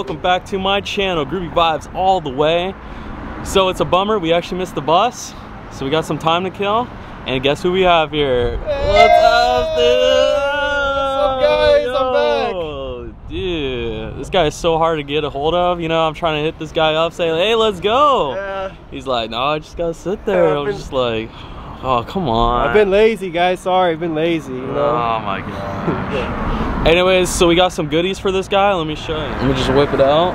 welcome back to my channel groovy vibes all the way. So it's a bummer we actually missed the bus so we got some time to kill and guess who we have here? What's up guys? I'm back. dude? This guy is so hard to get a hold of you know i'm trying to hit this guy up saying hey let's go. Yeah. He's like no i just gotta sit there. Yeah, i'm been- just like oh come on. i've been lazy guys. Sorry i've been lazy you know? Oh my god. Anyways, so we got some goodies for this guy. Let me show you. Let me just whip it out.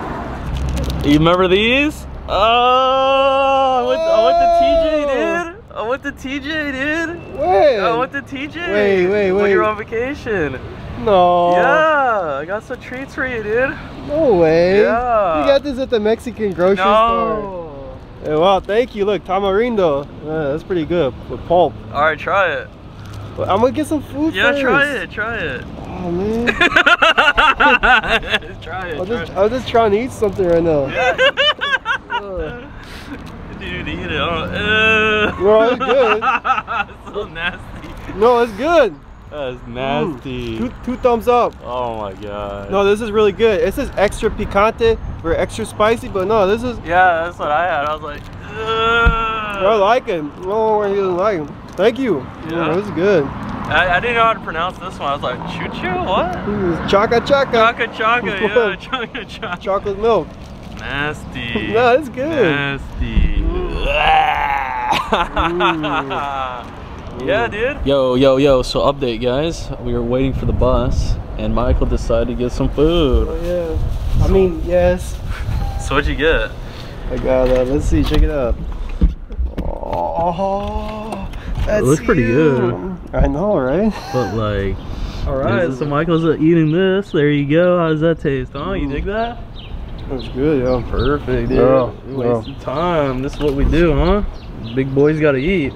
You remember these? Oh, I went, I went to TJ, dude. I went to TJ, dude. wait I went to TJ. Wait, wait, When wait. you're on vacation. no Yeah, I got some treats for you, dude. no way Yeah. you got this at the mexican grocery store No. hey, wow thank you look tamarindo yeah, that's pretty good with pulp All right, try it. But i'm gonna get some food Yeah, first. try it. Try it. oh man try it. I'm try just, it. I'm just trying to eat something right now Dude, eat it. Oh, uh. Bro, it's good. so nasty. no it's good That's Mm. nasty. two, two thumbs up Oh my god. No, this is really good. It says extra picante or extra spicy, but no, this is. Yeah, that's what I had. I was like, Ugh. I like it. No one he doesn't like him. Thank you. Yeah. Yeah, this is good. I, I didn't know how to pronounce this one. I was like, choo choo, what? This is Chaka chaka. Chaka chaka, yeah, chaka chaka. Chocolate milk. Nasty. no, it's good. Nasty. yeah, dude. Yo, yo, yo. So update, guys. We were waiting for the bus, and Michael decided to get some food. Oh, yeah. I mean, yes. So what'd you get? I got uh, let's see, check it out. Oh, that's looks pretty good. I know, right? But like, all right. So Michael's uh, eating this. There you go. How does that taste? Oh, you dig that? That's good, yeah. Perfect, dude. Yeah, We yeah. wasted time. This is what we do, huh? Big boy's gotta eat.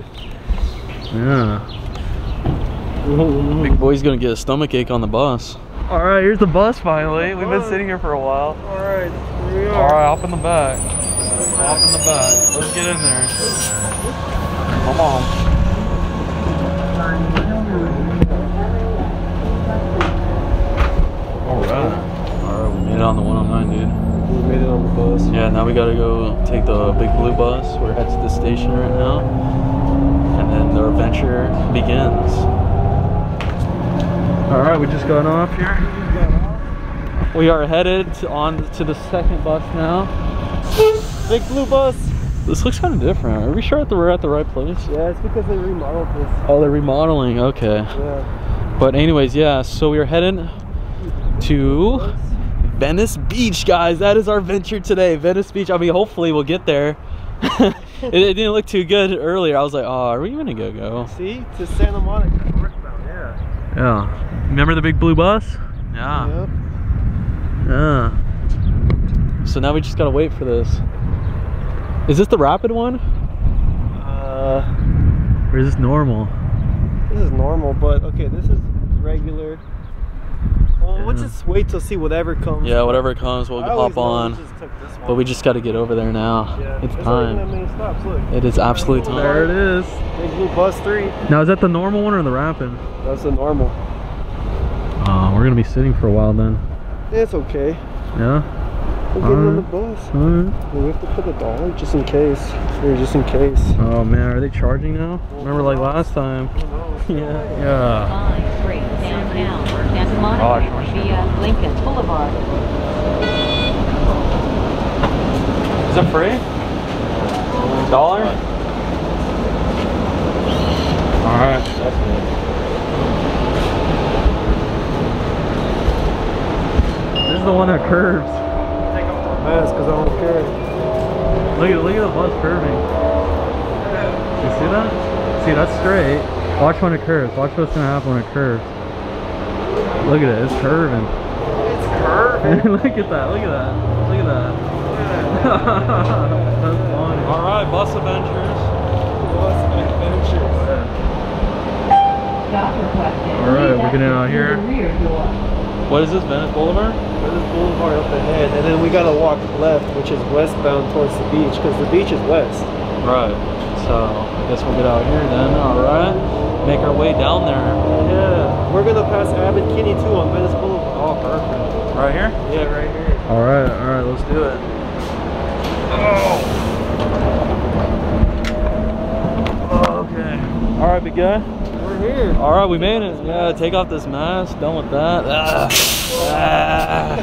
Yeah. Big boy's gonna get a stomach ache on the bus. All right, here's the bus finally. We've been sitting here for a while. All right, here we are. right, hop in the back. Hop in the back. Let's get in there. Come on. All right. All right, we made it on the 109, dude. We made it on the bus. Yeah, now we gotta go take the big blue bus. We're headed to the station right now. And then our adventure begins. Alright, we just got off here. We are headed to, on to the second bus now. Big blue bus. This looks kind of different. Are we sure that we're at the right place? Yeah, it's because they remodeled this. Oh, they're remodeling. Okay. Yeah. But anyways, yeah. So we are heading to Venice Beach, guys. That is our venture today. Venice Beach. I mean, hopefully we'll get there. it, it didn't look too good earlier. I was like, oh, are we gonna go go? See, to Santa Monica. Northbound, yeah. Yeah. Remember the big blue bus? Yeah. Yep. Yeah. So now we just gotta wait for this. Is this the rapid one? Uh, Or is this normal? this is normal, but okay, this is regular. Well, we'll Yeah. just wait till see whatever comes. Yeah, whatever comes, we'll I hop know we on. just took this But we just gotta get over there now. Yeah. It's There's not even that time. stops. It is absolute time. There it is. Big blue bus three. Now is that the normal one or the rapid? That's the normal. Oh, we're gonna be sitting for a while then. It's okay. Yeah. We'll get on the bus. Alright. We have to put a dollar just in case. Or just in case. Oh man, are they charging now? Remember like last time? yeah. Yeah. Line 3 downtown, Santa Gosh, uh, Monica via Lincoln Boulevard. Is it free? Dollar? Alright. This is the one that curves. Take off my because I don't care. Look at look at the bus curving. You see that? See that's straight. Watch when it curves. Watch what's gonna happen when it curves. Look at it, it's curving. It's curving. look at that, look at that. Look at that. that's funny. Alright, bus adventures. Bus adventures. Stop requested. All right, we're getting out here. through the rear door. What is this, Venice Boulevard? There's this boulevard up ahead, and then we gotta walk left, which is westbound towards the beach, because the beach is west. Right. So I guess we'll get out here then. Alright. Make our way down there. Yeah. We're gonna pass Abbot Kinney too on Venice Boulevard. Oh, perfect. Right here? Yeah, right here. All right, all right, let's do it. Oh. Okay. All right, big guy. We're here. All right, we made it. Yeah, take off this mask. Done with that. Ah. Ah.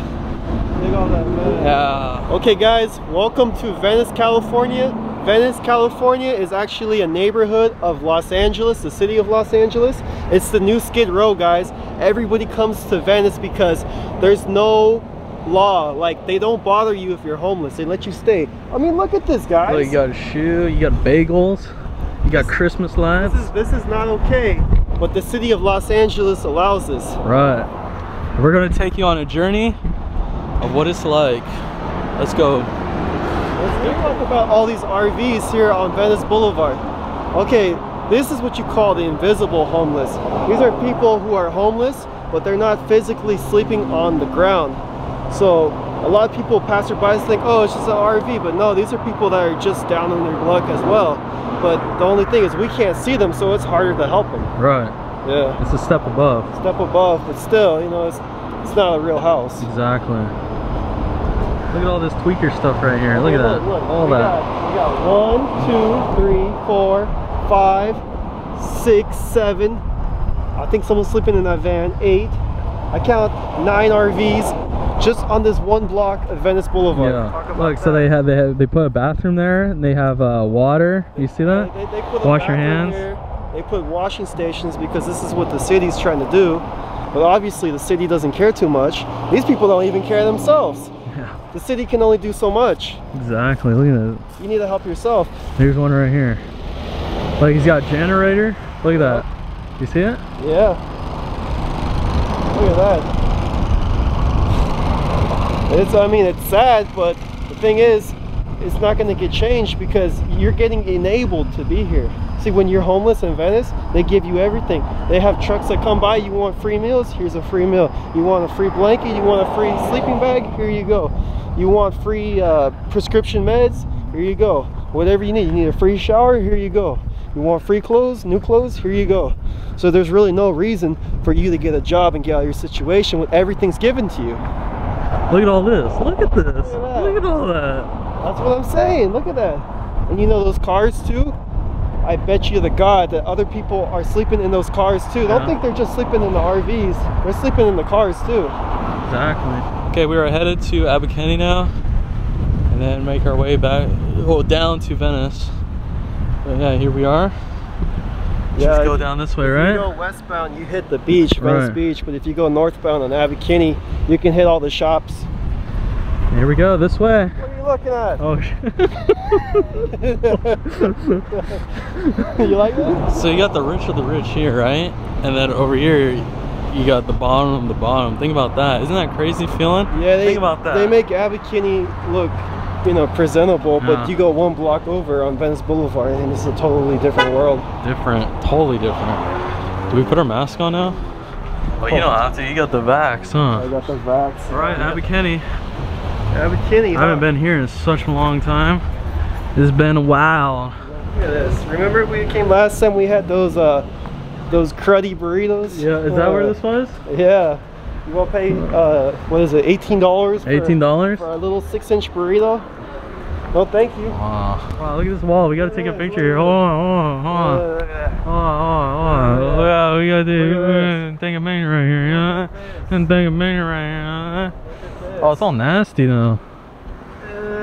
Look at that man. Yeah. Okay, guys, welcome to Venice, California. Venice, California is actually a neighborhood of Los Angeles, the city of Los Angeles. It's the new Skid Row, guys. Everybody comes to Venice because there's no law. Like, they don't bother you if you're homeless. They let you stay. I mean, look at this, guys. Look, you got a shoe. You got bagels. You got Christmas lights. This is, this is not okay. But the city of Los Angeles allows this. Right. We're gonna take you on a journey of what it's like. Let's go. Let's talk about all these RVs here on Venice Boulevard. Okay, this is what you call the invisible homeless. These are people who are homeless, but they're not physically sleeping on the ground. So a lot of people, passerbys, think, oh, it's just an RV, but no, these are people that are just down on their luck as well. But the only thing is we can't see them, so it's harder to help them. Right. Yeah, It's a step above. step above, but still, you know, it's it's not a real house. Exactly. Look at all this tweaker stuff right here. Look at that. Look, look. All we that. Got, we got one, two, three, four, five, six, seven. I think someone's sleeping in that van. Eight. I count nine RVs just on this one block of Venice Boulevard. Yeah. about Look, so they have they have they put a bathroom there and they have uh, water. You see that? They, they put a Wash your bathroom hands. Here. They put washing stations because this is what the city's trying to do. But obviously the city doesn't care too much. These people don't even care themselves. Yeah. The city can only do so much. Exactly. Look at that. You need to help yourself. Here's one right here. Like he's got generator. Look at that. You see it? Yeah. Look at that. It's, I mean, it's sad, but the thing is, it's not going to get changed because you're getting enabled to be here. See, when you're homeless in Venice, they give you everything. They have trucks that come by. You want free meals? Here's a free meal. You want a free blanket? You want a free sleeping bag? Here you go. You want free uh, prescription meds? Here you go. Whatever you need. You need a free shower? Here you go. You want free clothes, new clothes? Here you go. So there's really no reason for you to get a job and get out of your situation when everything's given to you. Look at all this. Look at this. Look at. Look at all that. That's what I'm saying. Look at that. And you know those cars too? I bet you the God that other people are sleeping in those cars too. Don't Yeah. think they're just sleeping in the RVs. They're sleeping in the cars too. Exactly. Okay, we are headed to Abbot Kinney now, and then make our way back, well, down to Venice. But yeah, here we are. Just go down this way, If right? you go westbound, you hit the beach, Venice Right. Beach. But if you go northbound on Abbot Kinney, you can hit all the shops. Here we go, this way. What are you looking at? Oh, you like that? so you got the rich of the rich here, right? And then over here, you got the bottom of the bottom. Think about that. Isn't that crazy feeling? Yeah, they Think about that. They make Abbot Kinney look, you know, presentable, Yeah. but you go one block over on Venice Boulevard, and it's a totally different world. different, totally different. Do we put our mask on now? Well, you don't have to. You got the vax, huh? I got the vax. All right, Abbot Kinney. Abercrombie. I haven't been here in such a long time. It's been a while. Look at this. Remember we came last time? We had those uh, those cruddy burritos. Yeah, is that where Uh, this was? Yeah. You want to pay uh, what is it? Eighteen dollars. Eighteen dollars. for a little six-inch burrito. No, thank you. Wow. wow, look at this wall. We gotta take a picture here. Hold on, hold on, hold on. Look at that. Hold on, hold on, hold on. Yeah, we gotta do take a picture right here, yeah. And take a picture right here. Oh, it's all nasty though.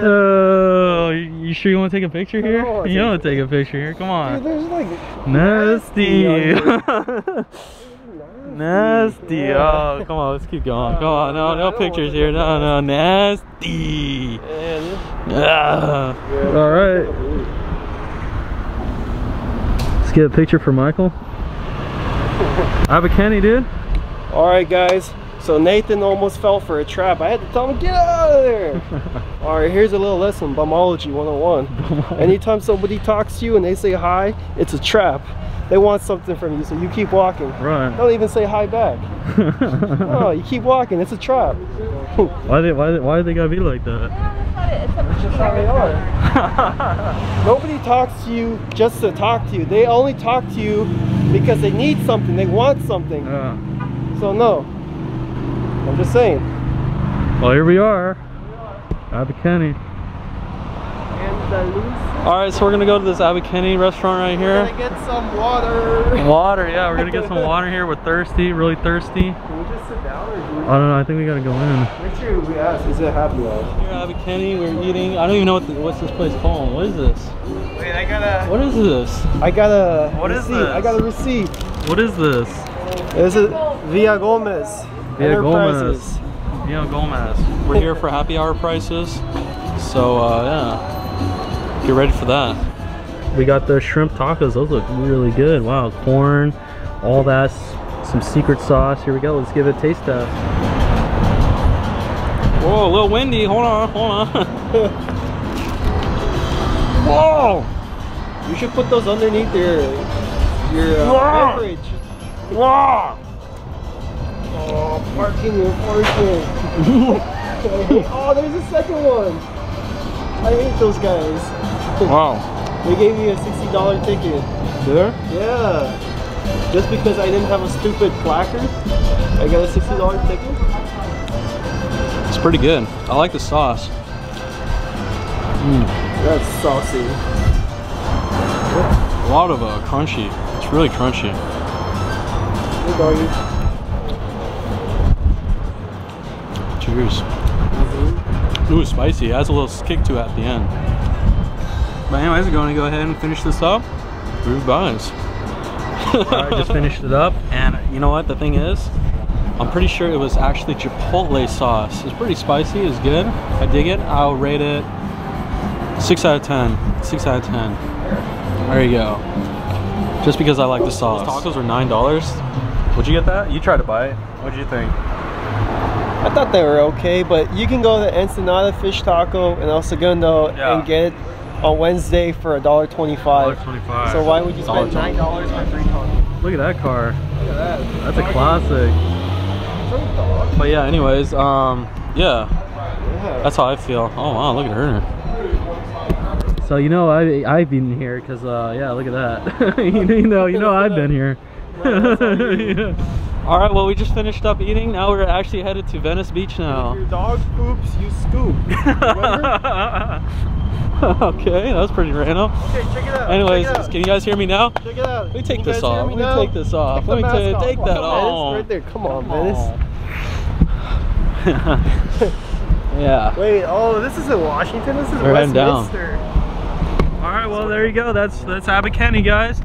Oh, you sure you want to take a picture here? wanna You want to take a picture here? Come Dude, on. there's like Nasty. Nasty. Oh, come on, let's keep going. Come on, no, no pictures here. No, no, nasty. Ah. All right. Let's get a picture for Michael. I have a Kenny, dude. All right, guys. So Nathan almost fell for a trap. I had to tell him get out of there. All right, here's a little lesson, bumology 101. Anytime somebody talks to you and they say hi, it's a trap. They want something from you, so you keep walking. Right. Don't even say hi back. No, you keep walking. It's a trap. why they why they, why they gotta be like that? That's how they are. Nobody talks to you just to talk to you. They only talk to you because they need something. They want something. Yeah. So no. I'm just saying. Well, here we are. Abbot Kinney. Andalus. All right, so we're gonna go to this Abbot Kinney restaurant right We're here. gonna get some water. Water, yeah, we're gonna get some water here. We're thirsty, really thirsty. Can we just sit down or do we? I don't know. I think we gotta go in. Make sure we ask. Is it happy hour? Here at Abbot Kinney, we're eating. I don't even know what the, what's this place called. What is this? Wait, I gotta. What is this? I got a What is receipt. I this? got a receipt. What is this? This is Villa Gomez. Villa Enterprises. Via Gomez. We're here for happy hour prices. So uh, yeah, get ready for that. We got the shrimp tacos. Those look really good. Wow, corn, all that, some secret sauce. Here we go. Let's give it a taste test. Whoa, a little windy. Hold on, hold on. Whoa! You should put those underneath your your uh, Wow. beverage. Wow! Oh, parking your parking. oh, there's a second one. I hate those guys. Wow. They gave me a sixty dollar ticket. There? Yeah. Just because I didn't have a stupid placard, I got a sixty dollar ticket. It's pretty good. I like the sauce. That's saucy. A lot of uh, crunchy. It's really crunchy. Hey, doggy. Cheers. Ooh, spicy. It has a little kick to it at the end. But anyways, we're going to go ahead and finish this up. Groove buns. I just finished it up, and you know what? The thing is, I'm pretty sure it was actually Chipotle sauce. It's pretty spicy. It's good. I dig it. I'll rate it six out of ten. Six out of ten. There you go. Just because I like the sauce. Those tacos were nine dollars. Would you get that? You tried to buy it. What'd you think? I thought they were okay, but you can go to Ensenada Fish Taco and El Segundo Yeah. and get it on Wednesday for $1.25. $1.25. So why would you spend $1.25. $9 for three tacos? Look at that car. Look at that. That's a classic. But yeah, anyways, um, yeah, Yeah. that's how I feel. Oh wow, look at her. So you know I I've been here because uh yeah look at that you know you know I've been here. Yeah. All right, well we just finished up eating. Now we're actually headed to Venice Beach If now. your dog poops, you scoop. Okay, that was pretty random. okay, check it out. Anyways, check it out. can you guys hear me now? Check it out. Let me Can take this off. me now? take this off. Take Let me off. take that off. Venice, Right there. Come on, Venice. yeah. Wait, oh, this isn't Washington. This is We're. Westminster. All right, well there you go. That's that's Abbot Kinney, guys.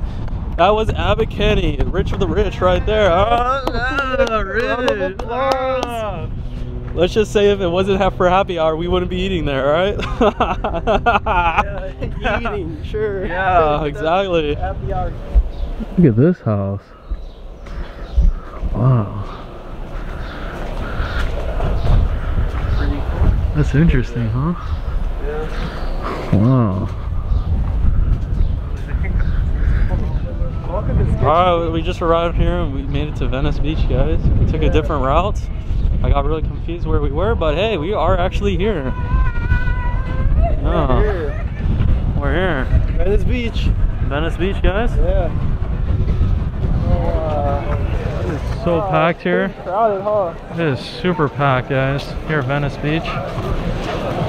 That was Abbot Kinney, rich of the rich, right there. Oh, yeah, rich. Round of applause. Ah. Let's just say if it wasn't half for happy hour, we wouldn't be eating there, right? Yeah, eating, sure. Yeah, exactly. Happy hour. Look at this house. Wow. That's interesting, huh? Wow. Welcome to Sketchy Alright, we just arrived here and we made it to Venice Beach, guys. We took a different route. I got really confused where we were, but hey, we are actually here. Yeah, Here. we're here. Venice Beach. Venice Beach, guys. Yeah. Uh, It's so uh, packed here. Crowded, huh? It is super packed, guys. Here at Venice Beach.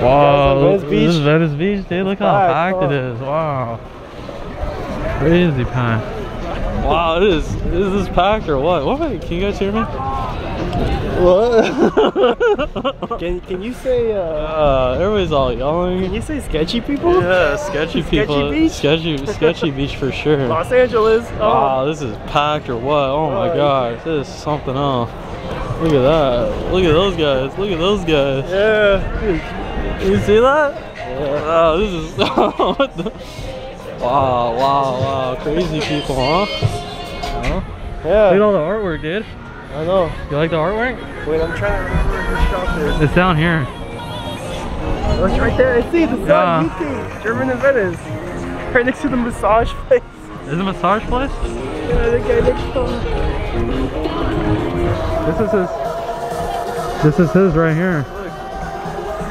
Wow, Venice this Beach. is Venice Beach, dude. Look how packed, packed huh? is. Wow. Crazy packed. Wow, it is. Is this packed or what? What? Can you guys hear me? What? can, can you say, uh, Uh, everybody's all yelling. can you say sketchy people? Yeah, sketchy Sketchy people. beach? Sketchy, sketchy beach for sure. Los Angeles. Oh. Wow, this is packed or what? Oh my Oh, gosh, this is something else. Look at that. Look at those guys. Look at those guys. Yeah. You see that? Yeah. Wow, this is what the? Wow, wow, wow, crazy people, huh? Yeah. Look at all the artwork, dude. I know. You like the artwork? Wait, I'm trying to remember where the shop is. It's down here. Oh, it's right there. I see the Yeah. YouTube. German in Venice. Right next to the massage place. Is it a massage place? Yeah, the guy next door. This is his. This is his right here.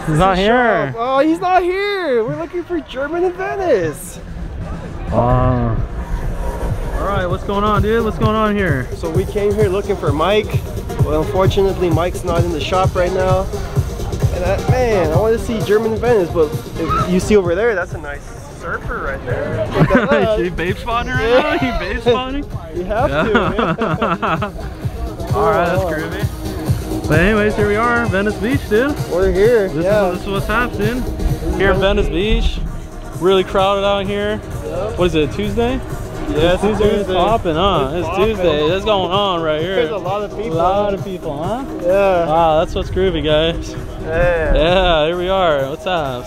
He's not here. shop. Oh, he's not here. We're looking for German in Venice. Wow. Ah. All right, what's going on, dude? What's going on here? So we came here looking for Mike. Well, unfortunately, Mike's not in the shop right now. And I, man, I want to see German Venice, but if you see over there, that's a nice surfer right there. Check that out. you babe spawning right now? You babe spawning? You have to. All right, that's groovy. But anyways, here we are, Venice Beach, dude. We're here. This, yeah. is, this is what's happening. Here in Venice Beach. Really crowded out here. What is it, Tuesday? Yeah, it's Tuesday. Tuesday. popping, huh? It's It's popping. Tuesday. That's going on right here. There's a lot of people. A people. lot of people, huh? Yeah. Wow, that's what's groovy, guys. yeah. Yeah, here we are. What's up?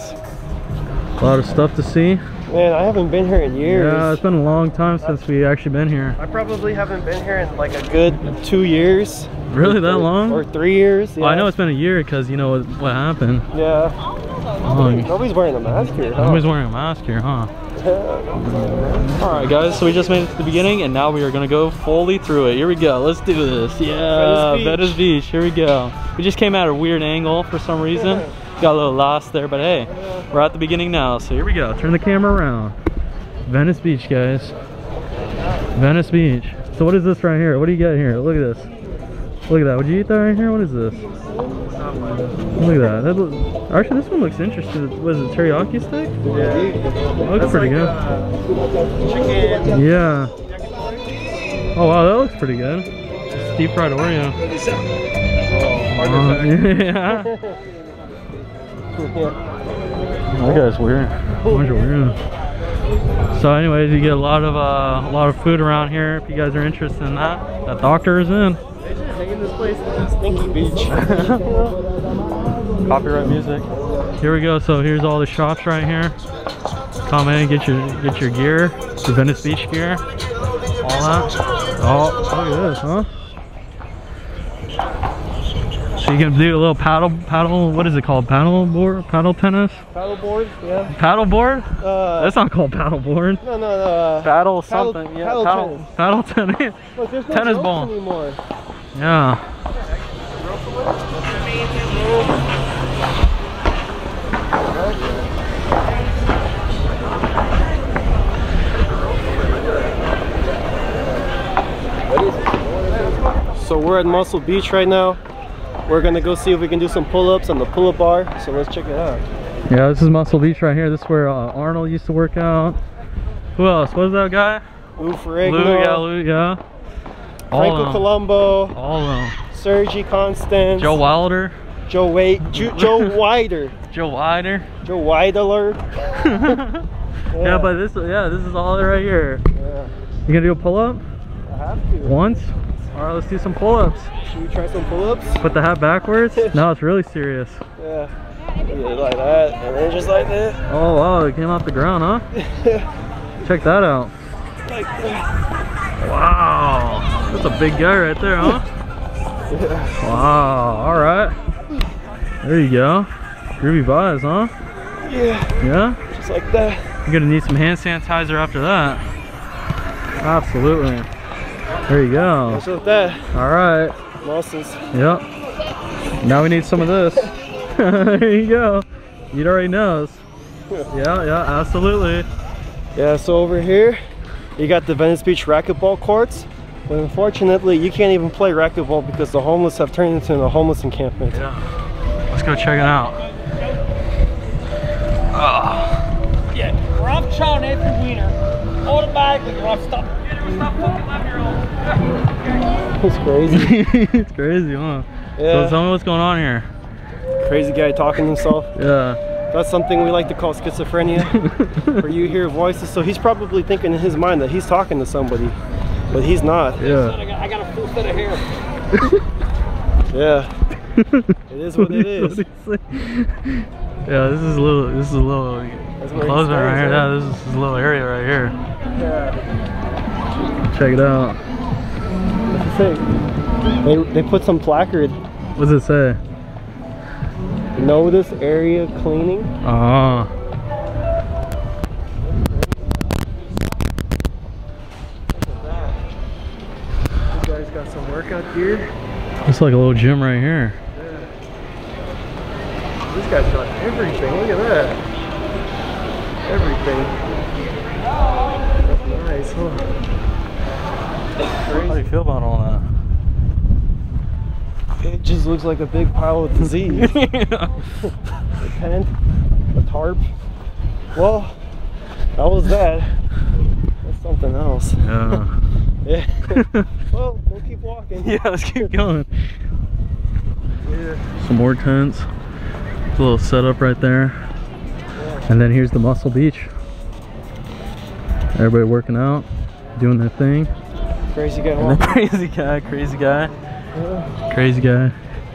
A lot of stuff to see. Man, I haven't been here in years. Yeah, it's been a long time since we actually been here. I probably haven't been here in like a good two years. Really, that Or- long? Or three years. Yeah. Well, I know it's been a year because you know what, what happened. Yeah. Oh, Nobody's wearing a mask here. Huh? Nobody's wearing a mask here, huh? Yeah. All right, guys. So we just made it to the beginning, and now we are gonna go fully through it. Here we go. Let's do this. Yeah, Venice Beach. Beach. Here we go. We just came at a weird angle for some reason. Got a little lost there, but hey, we're at the beginning now. So here we go. Turn the camera around. Venice Beach, guys. Venice Beach. So what is this right here? What do you got here? Look at this. Look at that. Would you eat that right here? What is this? Look at that. that look, actually, this one looks interesting. Was it teriyaki steak? Yeah. Looks pretty like, good. uh, chicken. Yeah. Oh wow, that looks pretty good. Deep fried Oreo. Oh, yeah. That guy's weird. Bunch of weird. So, anyways, you get a lot of uh, a lot of food around here. If you guys are interested in that, that doctor is in. Stinky Beach. Copyright music. Here we go. So here's all the shops right here. Come in, get your get your gear, the Venice Beach gear, all that. Oh, look at this, huh? So you can do a little paddle, paddle. What is it called? Paddle board, paddle tennis, Paddleboard? Yeah. paddle board. Uh, That's not called paddle board. no, no, no. Uh, Paddle Paddle- something. yeah, paddle paddle, tennis. paddle tennis. look, no tennis ball. anymore. Yeah. So we're at Muscle Beach right now. We're gonna go see if we can do some pull-ups on the pull-up bar. So let's check it out. Yeah, this is Muscle Beach right here. This is where uh, Arnold used to work out. Who else? What was that guy? Lou Ferrigno, Lou, yeah, Lou, yeah. All Franco. Columbu, All of them. Sergi Constance, Joe Wilder, Joe Wade, Joe, Joe Weider, Joe Weider. Joe Weideler. yeah. but this, yeah, this is all right here. Yeah, You gonna do a pull-up I have to. once? All right, let's do some pull-ups. Should we try some pull-ups? Put the hat backwards. No, it's really serious. Yeah. Yeah, like that, and then just like that. Oh wow, it came off the ground, huh? Check that out. like that. Wow, that's a big guy right there, huh? Yeah. Wow. All right. There you go. Groovy vibes, huh? yeah, Yeah. just like that. You're gonna need some hand sanitizer after that. Absolutely. There you go. Just like that. All right. Muscles. Yep. Now we need some of this. there you go. It already knows. Yeah, yeah, absolutely. Yeah, so over here, you got the Venice Beach racquetball courts. But unfortunately, you can't even play racquetball because the homeless have turned into a homeless encampment. Yeah. Let's go check it out. Yeah, rough chow Nathan Wiener. Automatically rough stop. Stop fucking left your own. It's crazy. it's crazy, huh? So Yeah, tell me what's going on here. crazy guy talking to himself. Yeah. That's something we like to call schizophrenia, where you hear voices. So he's probably thinking in his mind that he's talking to somebody, but he's not. Yeah. I got a full set of hair. Yeah, it is what it is. yeah, this is a little. This is a little That's where he closing right here. huh? Yeah, this is a little area right here. Yeah. Check it out. They, they put some placard. What does it say? Notice area cleaning. Ah. You guys got some workout gear. It's like a little gym right here. This guy's got everything. Look at that. Everything. That's nice, huh? How do you feel about all that? It just looks like a big pile of disease. a tent, a tarp. Well, that was that. That's something else. yeah. Yeah. we'll keep walking. yeah, let's keep going. Yeah. Some more tents. A little setup right there. And then here's the Muscle Beach. Everybody working out, doing their thing. Crazy guy crazy guy, crazy guy, Yeah. crazy guy.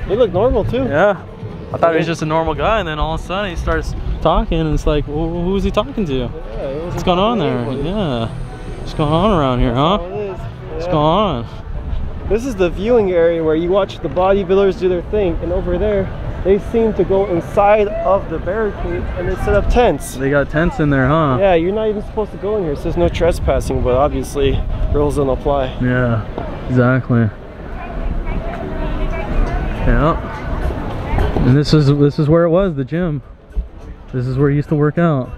They look normal too. Yeah. I thought he was just a normal guy, and then all of a sudden he starts talking, and it's like, well, who's he talking to? Yeah, What's going on there? Yeah. What's going on around here, huh? What's going on? This is the viewing area where you watch the bodybuilders do their thing, and over there, they seem to go inside of the barricade and they set up tents. They got tents in there, huh? Yeah, you're not even supposed to go in here. It says no trespassing, but obviously rules don't apply. Yeah, exactly. Yeah. And this is this is where it was, the gym. This is where you used to work out.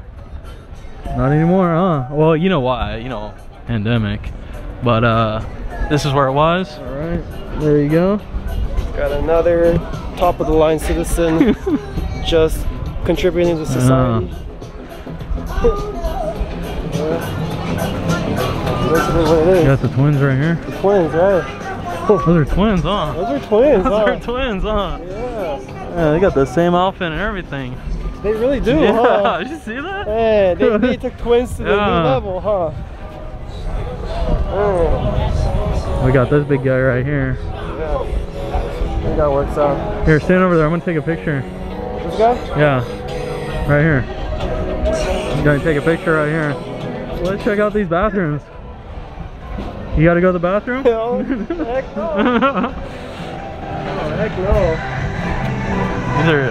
Not anymore, huh? Well, you know why, you know, pandemic. But uh this is where it was. Alright, there you go. Got another top of the line citizen just contributing to society. Ah. Yeah. Basically what it You got the twins right here. The twins, right? Those are twins, huh? Those are twins, Those huh? are twins, huh? Yeah. Yeah, they got the same outfit and everything. They really do, yeah, huh? did you see that? Hey, they, they took twins to the Yeah. new level, huh? Oh, We got this big guy right here. yeah. That works out. Here, stand over there. I'm gonna take a picture. This guy? Yeah, right here. I'm gonna take a picture right here. Let's check out these bathrooms. You gotta go to the bathroom? No, oh, heck no. Oh, heck no. These are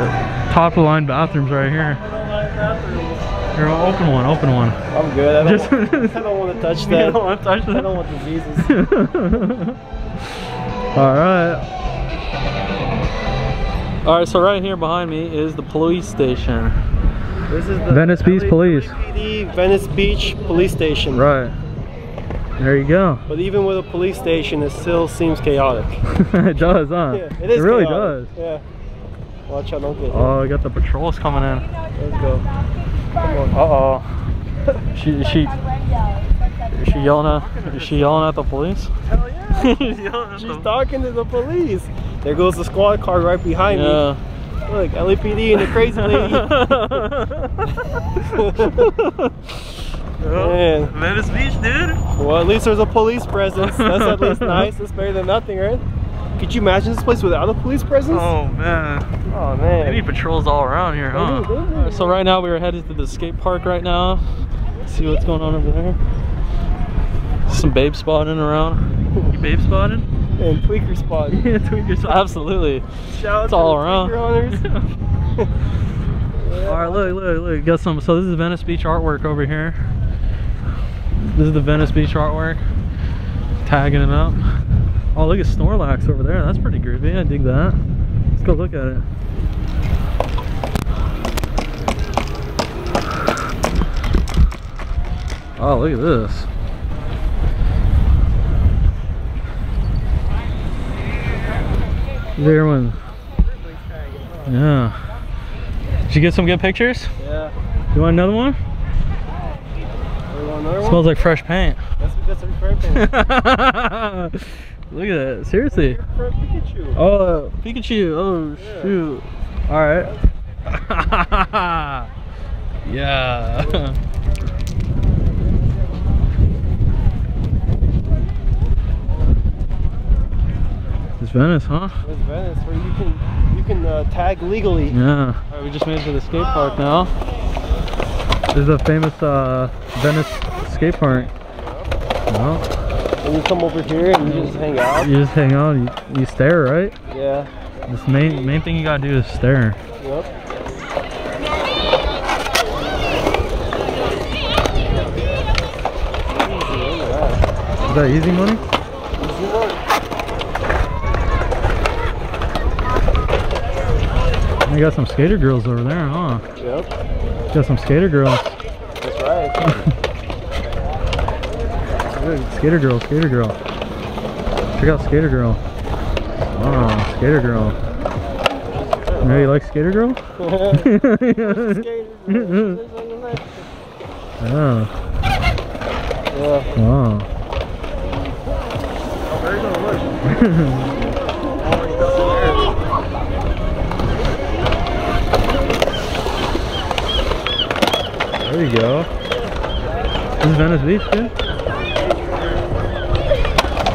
top of the line bathrooms right here. Here, open one, open one. I'm good. I don't, Just- want, I don't want to touch You that. don't want to touch that. I don't want diseases. Alright. Alright, so right here behind me is the police station. This is the Venice Beach LA Police. LAPD Venice Beach Police Station. Right. There you go. But even with a police station, it still seems chaotic. it does, huh? Yeah, it is. really chaotic. does. Yeah. Watch out, don't get hit. Oh, we got the patrols coming in. Let's go. Come on. Uh oh. she she is she yelling at is she yelling at the police? Hell yeah. She's She's talking to the police. There goes the squad car right behind Yeah. me. Look, LAPD and the crazy lady. Man. Venice Beach, dude. well, at least there's a police presence. That's at least nice. That's better than nothing, right? Could you imagine this place without a police presence? Oh man. Oh, They man. need patrols all around here, They huh? do, they do. Alright, so right now we are headed to the skate park right now. See what's going on over there. Some babe spotting around. You babe spotting? And tweaker spot. yeah, tweakers. Absolutely. Shout It's to all the around. tweaker owners. All right, look, look, look. Got some. So this is Venice Beach artwork over here. This is the Venice Beach artwork. Tagging it up. Oh, look at Snorlax over there. That's pretty groovy. I dig that. Let's go look at it. Oh, look at this. There one. Yeah. Did you get some good pictures? Yeah. You want another one? Want another one? Smells like fresh paint. That's, that's fair thing. Look at that. Seriously. Pikachu. Oh, uh, Pikachu. Oh, Yeah. shoot. All right. yeah. it's Venice, huh? It's Venice where you can you can uh, tag legally. Yeah. All right, we just made it to the skate park now. This is a famous uh, Venice skate park. Well, And you come over here and you just hang out. you just hang out. You, you stare, right? Yeah. This main main thing you gotta do is stare. Yep. Is that easy money? Easy work. You got some skater girls over there, huh? Yep. Got some skater girls. That's right. Skater girl, skater girl. Check out skater girl. Oh, skater girl. You know you like skater girl? Oh, Yeah. wow. There you go. This is Venice Beach, dude.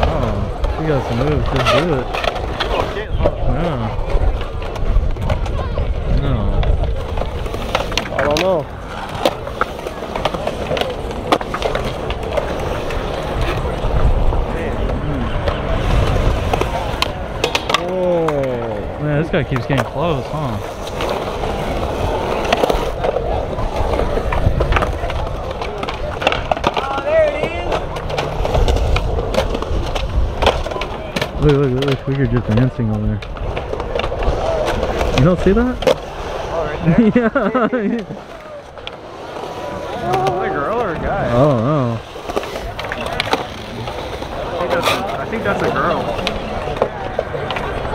Oh, you got some moves. Just do it. No. No. I don't know. Oh. Man, this guy keeps getting close, huh? Look, look, look, Tweaker just dancing over there. You don't see that? Oh, yeah. a girl or a guy? Oh no. I think that's a, I think that's a girl.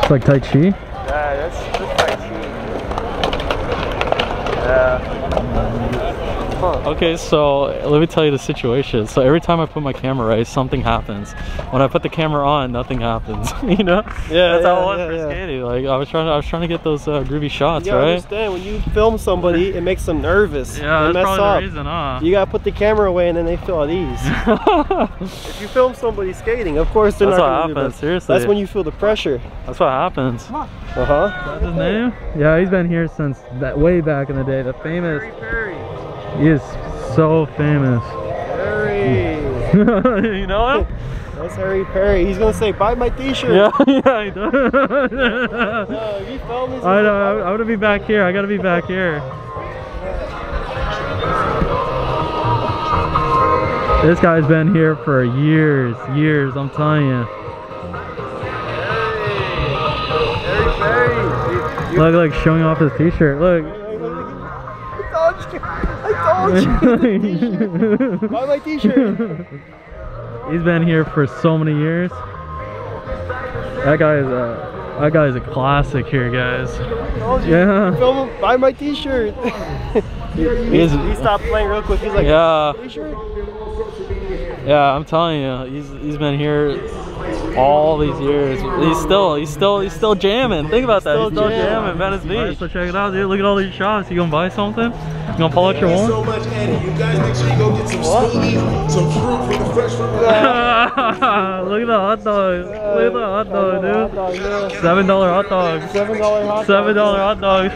It's like Tai Chi. Yeah, that's that's Tai Chi. Yeah. Huh. Okay, so let me tell you the situation. So every time I put my camera right, something happens. When I put the camera on, nothing happens. you know? Yeah, That's how yeah, it was yeah, for yeah. skating. Like I was trying to, I was trying to get those uh, groovy shots, You right? understand when you film somebody, it makes them nervous. Yeah, they that's mess probably up. the reason, huh? You gotta put the camera away and then they feel at ease. if you film somebody skating, of course they're That's not what gonna do happens, that. seriously. That's when you feel the pressure. That's what happens. Uh huh. That's his name? Yeah, he's been here since that way back in the day. The famous. Perry. He is so famous. Harry. you know him? That's Harry Perry. He's gonna say, "Buy my T-shirt." Yeah, yeah, he does. No, if you film this, I know. Oh, I, I want to be back here. I gotta be back here. This guy's been here for years, years. I'm telling you. Harry Perry. You- you- Look, like showing off his T-shirt. Look. I told you. I told you. Buy my T-shirt. He's been here for so many years. That guy is a that guy is a classic here, guys. Yeah. Film him. Buy my T-shirt. he, he, he stopped playing real quick. He's like, Yeah. T-shirt. Yeah, I'm telling you, he's he's been here all these years. He's still he's still he's still jamming. Think about that. Still he's still jamming. jamming. Venice Beach. so check it out, dude. Look at all these shots. You gonna buy something? You gonna pull out your Thank you so one? much, Eddie. You guys make sure you go get some smoothies, some fruit from the fresh from the Look at the hot dog. Look at the hot dog, Hot dude. dog, yeah. Seven dollar hot dogs. Seven dollar hot dog. Seven dollar hot dogs.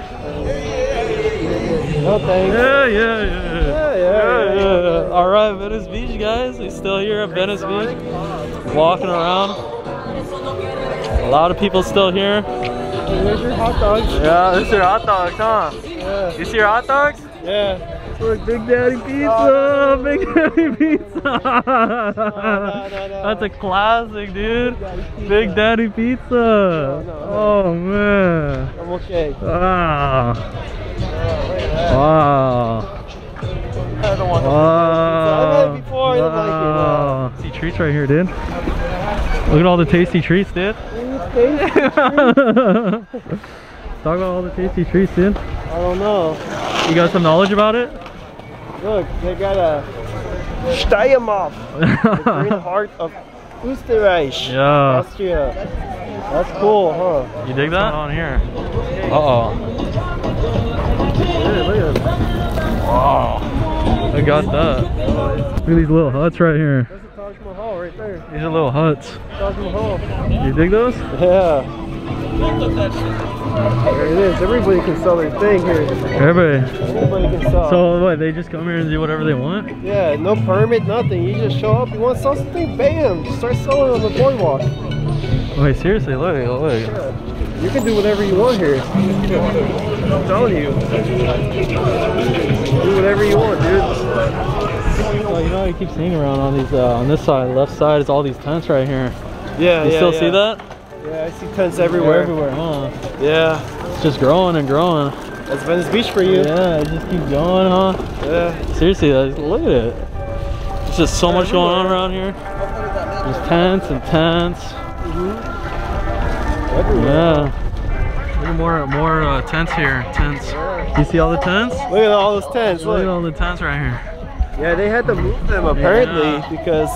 No thanks. Yeah, yeah, yeah. Yeah. All right, Venice Beach, guys. We're still here at Venice Beach, walking around. A lot of people still here. Here's your hot dogs. Yeah, this is your hot dogs, huh? Yeah. You see your hot dogs? Yeah. Look, Big Daddy Pizza! Oh, Big Daddy Pizza! no, no. That's a classic, dude. Big Daddy Pizza! no. Oh, man. I'm okay. Ah. Oh, wow. Wow. I don't want Wow. I've had it before. I like Wow. Tasty treats right here, dude. Look at all the tasty treats, dude. it. Talk about all the tasty treats, dude. I don't know. You got some knowledge about it? Look, they got a Steiermark, the green heart of Österreich, Yeah. Austria. That's cool, huh? You dig that? on here. Uh oh. Yeah, look at this. Wow. I got that. Look at these little huts right here. That's Taj Mahal right there. These are little huts. Taj Mahal. You dig those? Yeah. There it is. Everybody can sell their thing here. Everybody. Everybody can sell. So what? They just come here and do whatever they want? yeah, no permit, nothing. You just show up. You want to sell something? Bam! Just start selling on the boardwalk. Wait, seriously? Look, look. Yeah. You can do whatever you want here. I'm telling you. Whatever you want, dude. You know, you keep seeing around on these, uh, on this side, left side, is all these tents right here. Yeah, You yeah, still yeah. see that? Yeah, I see tents They're everywhere. everywhere, huh? Yeah, It's just growing and growing. that's Venice Beach for you. Yeah, it just keeps going, huh? Yeah. Seriously, look at it. There's just so much going on around here. There's tents and tents. everywhere. Yeah. Look at more more uh, tents here. Tents. You see all the tents? Look at all those tents. Look at all the tents right here. Yeah, they had to move them apparently Yeah. because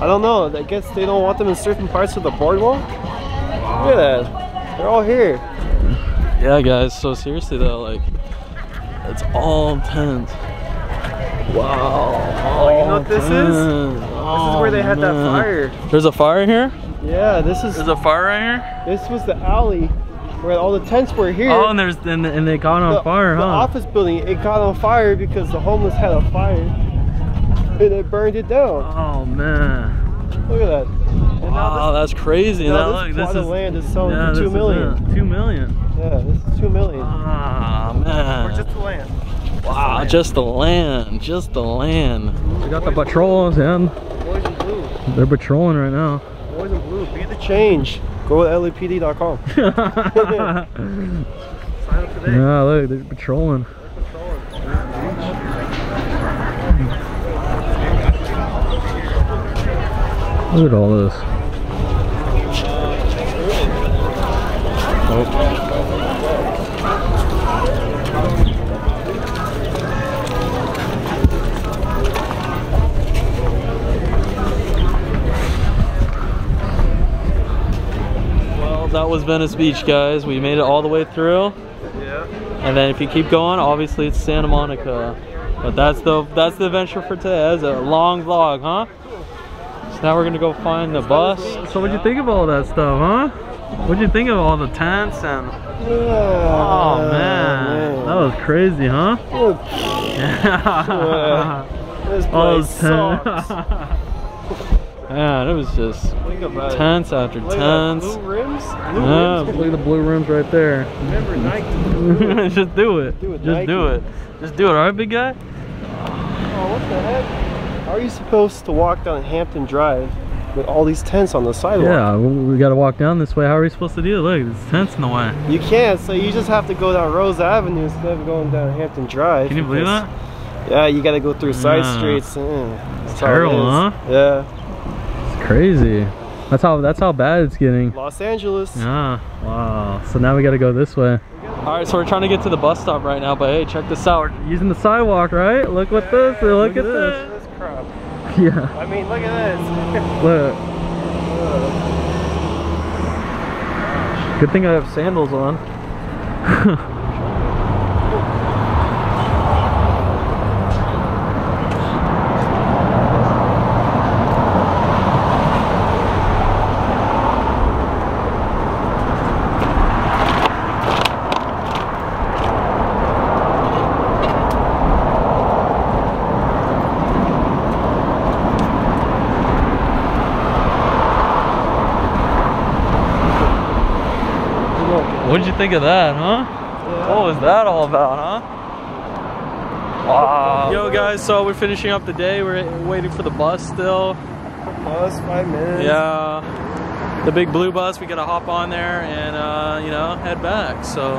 I don't know. I guess they don't want them in certain parts of the boardwalk. Look at that. They're all here. Yeah, guys. So seriously though, like, it's all tents. Wow. Oh, you know what this is? is? This is where they had that fire. There's a fire here? Yeah, this is There's a fire right here? this was the alley where all the tents were here. Oh, and there's and, and they got on the, fire, the huh? office building it got on fire because the homeless had a fire and it burned it down. Oh man. Look at that. And Wow, that's crazy. now Now, this, look, plot this of is land is selling yeah, for this two is million. it. Two million. Yeah, this is two million. Ah man. Or just the land. wow, just the land, just the land. We got the patrols, and Boys in blue. they're patrolling right now. Boys in blue. Be the change. Go to LAPD.com. yeah, Sign up today. look, they're patrolling. Look at all this. Well, was Venice Beach, guys. We made it all the way through. Yeah. And then if you keep going, obviously it's Santa Monica. But that's the that's the adventure for today. That's a long vlog, huh? So now we're gonna go find the bus. So what'd you think of all that stuff, huh? What'd you think of all the tents and Oh man, that was crazy, huh? Yeah. this place those sucks. tents. Man, it was just Think about it. tents after Look at that, tents. Blue rims? Blue Yeah, rims? look at the blue rims right there. Remember Nike. Just do it. Do it, Just do it. Just do it, alright, big guy? Oh, what the heck? How are you supposed to walk down Hampton Drive with all these tents on the sidewalk? Yeah, we, we gotta walk down this way. How are we supposed to do it? Look, there's tents in the way. You can't, so you just have to go down Rose Avenue instead of going down Hampton Drive. Can you believe that? Yeah, you gotta go through side Yeah. streets. Mm, that's how it terrible, huh? Yeah. Crazy. That's how that's how bad it's getting. Los Angeles. Yeah. Wow. So now we gotta go this way. All right, so we're trying to get to the bus stop right now, but hey, check this out. We're using the sidewalk, right? Look what this. Look, at this. This crap. Yeah. I mean, look at this. Look. Good thing I have sandals on. think of that, huh? What was that all about, huh? Wow. Yo, guys, so we're finishing up the day. We're waiting for the bus still. Bus, five minutes. Yeah. The big blue bus, we gotta hop on there and, uh, you know, head back. So,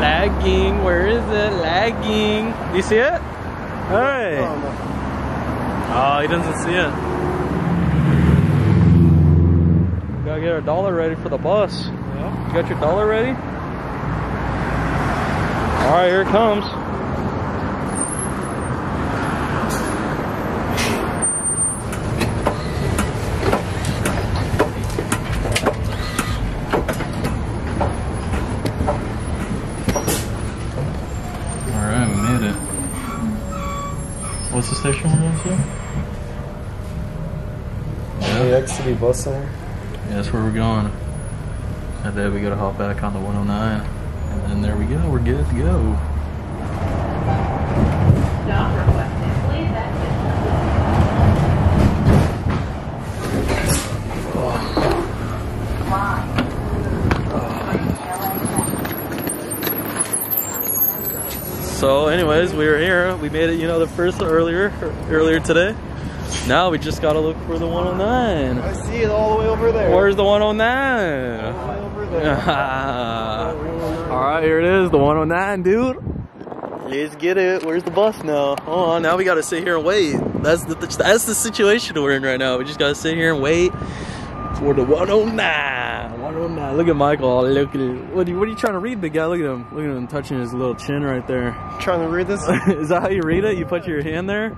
lagging. Where is it? Lagging. Do you see it? Hey. Oh, no. Oh, he doesn't see it. Gotta get our dollar ready for the bus. Yeah. You got your dollar ready? All right, here it comes. All right, we made it. What's the station we're going to? LAX City Bus Center. Yeah, that's where we're going. And then we gotta hop back on the 109. And then there we go, we're good to go. So anyways, we were here. We made it, you know, the first earlier earlier today. Now we just gotta look for the 109. I see it all the way over there. Where's the All 109? The way over there. All right, here it is, the 109, dude. Let's get it. Where's the bus now? Hold on, now we gotta sit here and wait. That's the that's the situation we're in right now. We just gotta sit here and wait for the 109. 109. look at Michael. Look at it. What are, you, what are you trying to read, big guy? Look at him. Look at him touching his little chin right there. Trying to read this? Is that how you read it? You put your hand there?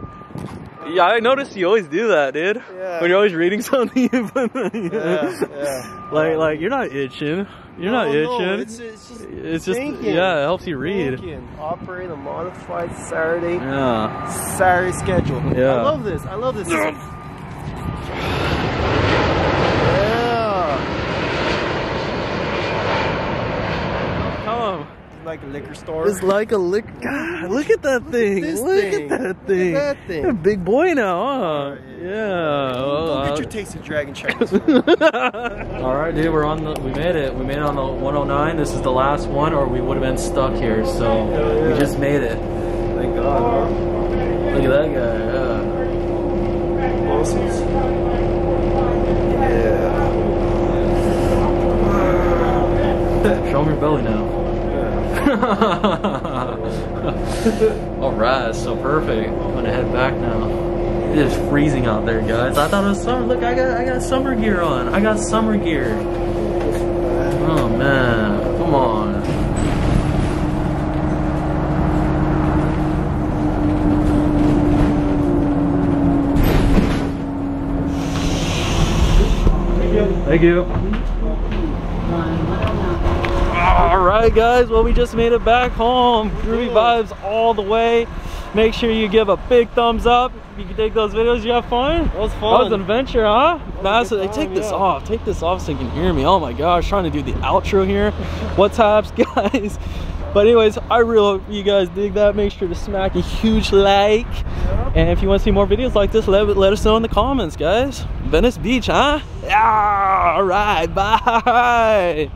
Yeah, I noticed you always do that, dude. Yeah. When you're always reading something, you put yeah, yeah. like like you're not itching. You're not No, no, itching. it's, it's just, It's just thinking. yeah, it helps you read. Thinking. Operate a modified Saturday Yeah. Saturday schedule. Yeah. I love this. I love this. yeah. Come. Like a liquor store. It's like a liquor. God, look at that thing. this Look thing. at that thing. Look at that thing. You're a big boy now, huh? Oh, yeah. yeah. Go get uh, your taste of Dragon Chinese. All right, dude, we're on the. We made it. We made it on the 109. This is the last one, or we would have been stuck here. So yeah. we just made it. Thank God. Look at that guy. Yeah. Awesome. Yeah. Show me your belly now. All right, so perfect. I'm gonna head back now. It is freezing out there, guys. I thought it was summer. Look, I got I got summer gear on. I got summer gear. Oh man, come on. Thank you. All right, guys. Well, we just made it back home. Groovy vibes all the way. Make sure you give a big thumbs up. If you can take those videos, you have fun. That was That was an adventure, huh? Nah, good so they time, take this off. Take this off so you can hear me. Oh my gosh, trying to do the outro here. What's up, guys? But anyways, I really hope you guys dig that. Make sure to smack a huge like. And if you want to see more videos like this, let, let us know in the comments, guys. Venice Beach, huh? Yeah, all right, bye.